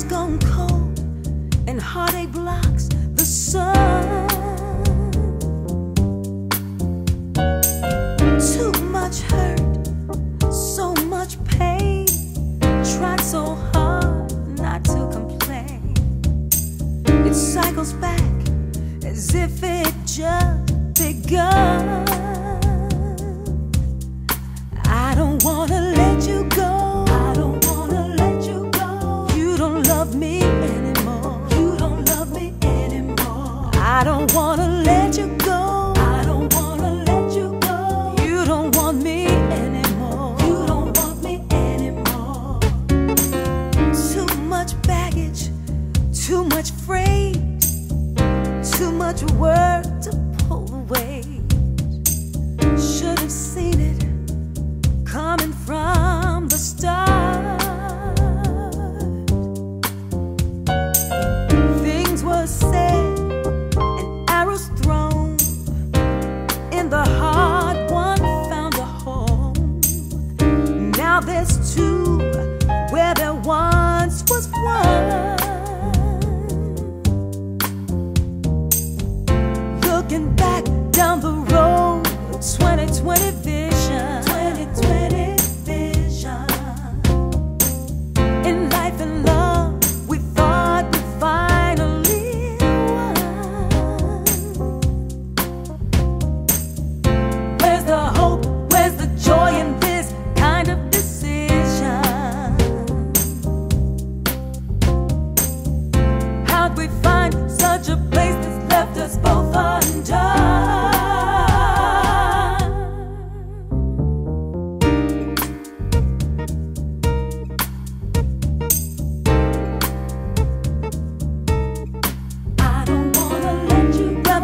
love's gone cold and heartache blocks the sun. Too much hurt, so much pain. Tried so hard not to complain. It cycles back as if it just begun. to where there once was one. Looking back down the road,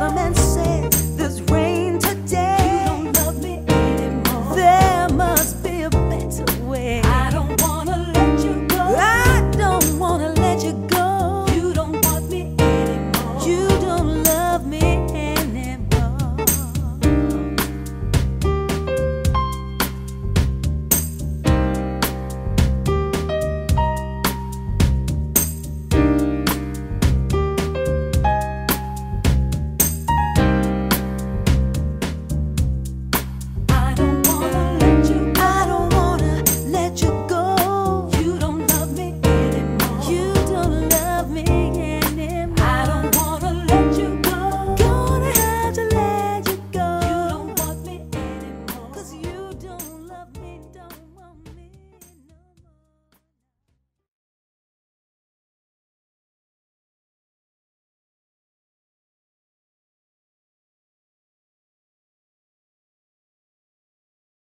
government